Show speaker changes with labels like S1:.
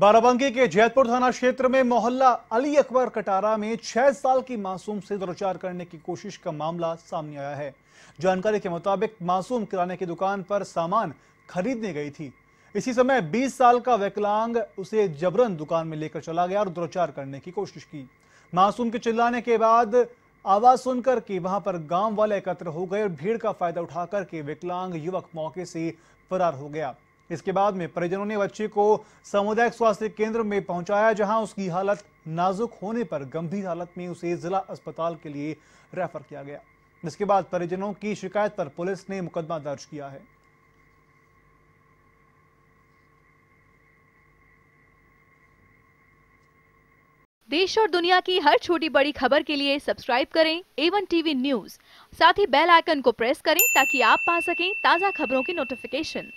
S1: बाराबंकी के जैतपुर थाना क्षेत्र में मोहल्ला अली अकबर कटारा में छह साल की मासूम से दुराचार करने की कोशिश का मामला सामने आया है। जानकारी के मुताबिक मासूम किराने की दुकान पर सामान खरीदने गई थी। इसी समय 20 साल का विकलांग उसे जबरन दुकान में लेकर चला गया और दुराचार करने की कोशिश की। मासूम के चिल्लाने के बाद आवाज़ सुनकर के वहाँ पर गाँव वाले एकत्र हो गए और भीड़ का फ़ायदा उठाकर के विकलांग युवक मौके से फरार हो गया। इसके बाद में परिजनों ने बच्चे को सामुदायिक स्वास्थ्य केंद्र में पहुँचाया, जहाँ उसकी हालत नाजुक होने पर गंभीर हालत में उसे जिला अस्पताल के लिए रेफर किया गया। इसके बाद परिजनों की शिकायत पर पुलिस ने मुकदमा दर्ज किया है।
S2: देश और दुनिया की हर छोटी बड़ी खबर के लिए सब्सक्राइब करें एवन टीवी न्यूज़ साथ ही बेल आइकन को प्रेस करें ताकि आप पा सकें ताज़ा खबरों की नोटिफिकेशन।